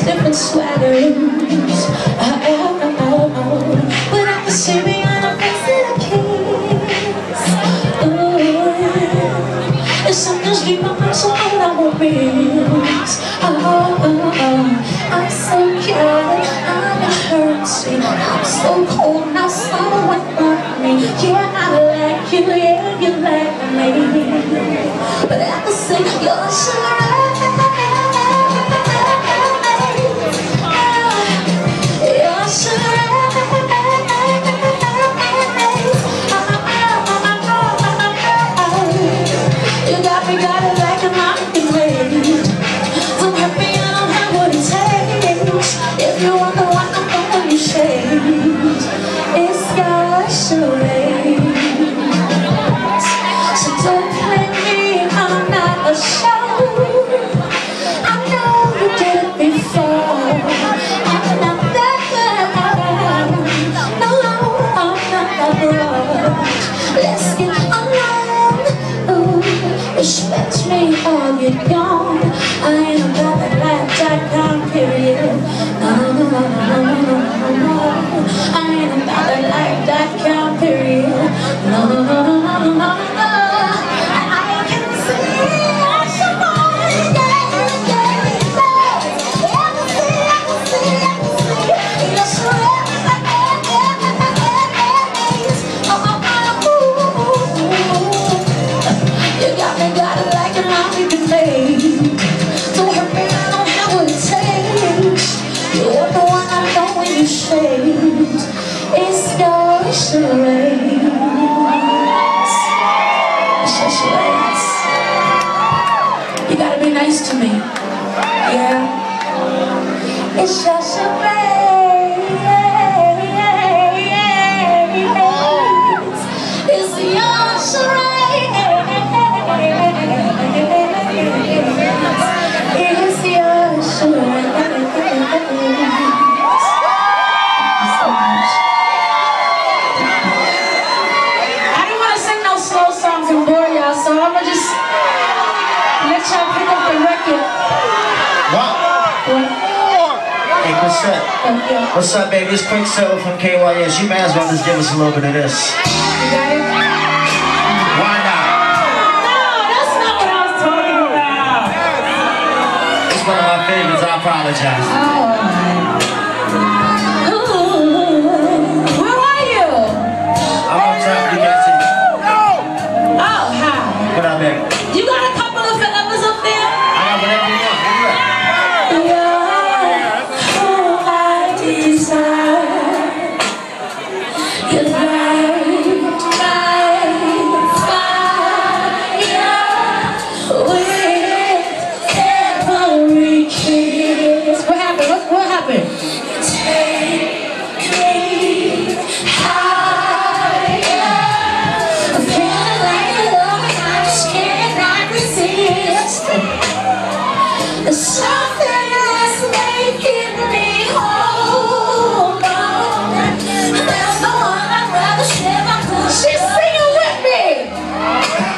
six different sweaters. Oh, oh, oh. But I can see behind I'm facing a kiss. Ooh. And sometimes dream of I'm so old, I won't reach. Oh, oh, oh. I'm so cute, I'm a hurt. I'm so cold, now someone like me. Yeah, I like you, yeah, you like me. But at the same, you're sugar. You gotta be nice to me. Yeah. Sean, pick up the record. What? What? Hey, what's up? What's up, baby? It's Quicksilver from KYS. You might as well just give us a little bit of this. You got it? Why not? No, that's not what I was talking about. It's one of my favorites. I apologize. Oh, desire.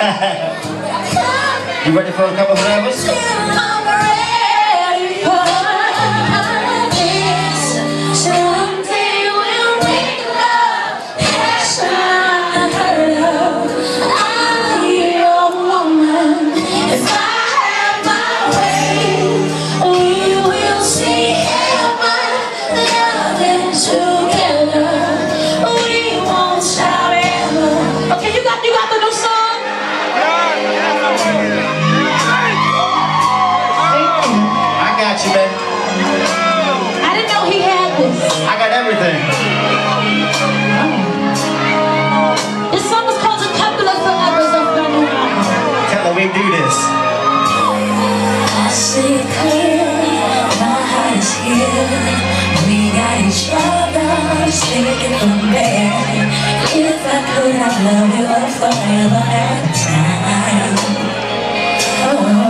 you ready for a couple of hours? do this. I see clear, my heart is. We got each other, from there. If I could, I'd love you forever at a time. Oh,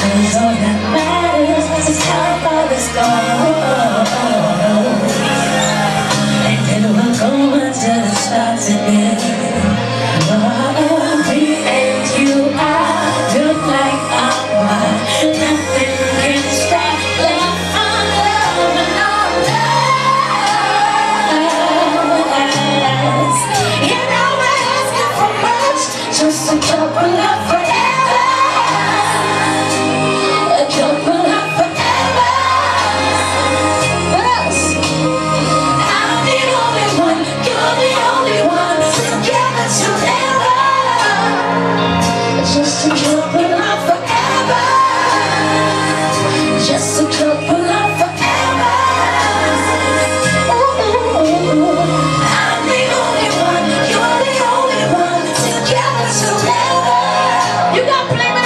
Cause all that matters is how far. You got to play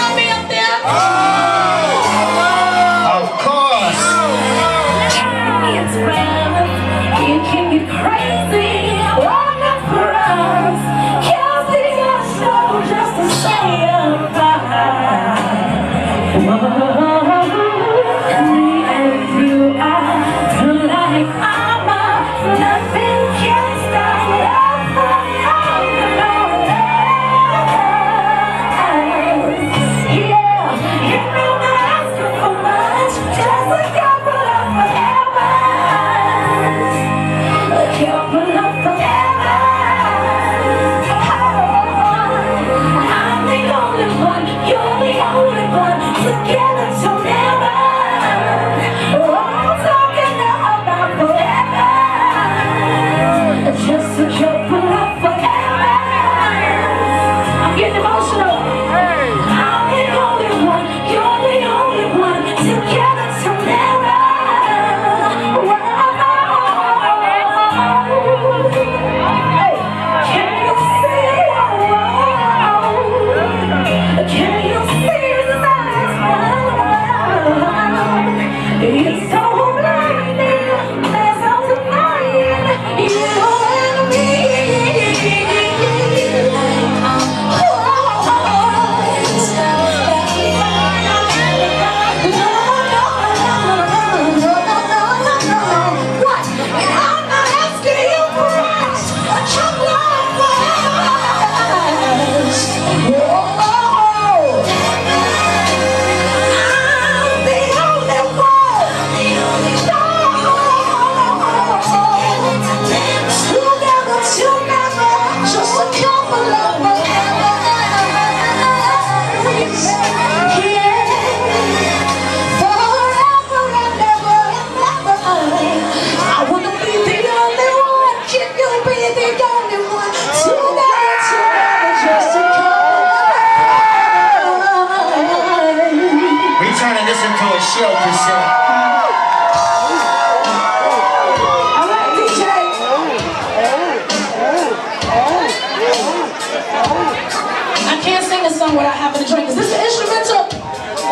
this song without drink. Is this an instrumental?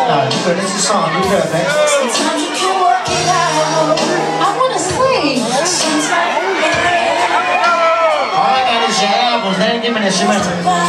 No. This is a song. You good, it. I want to sing. All I got is your album. Let me give me an instrumental.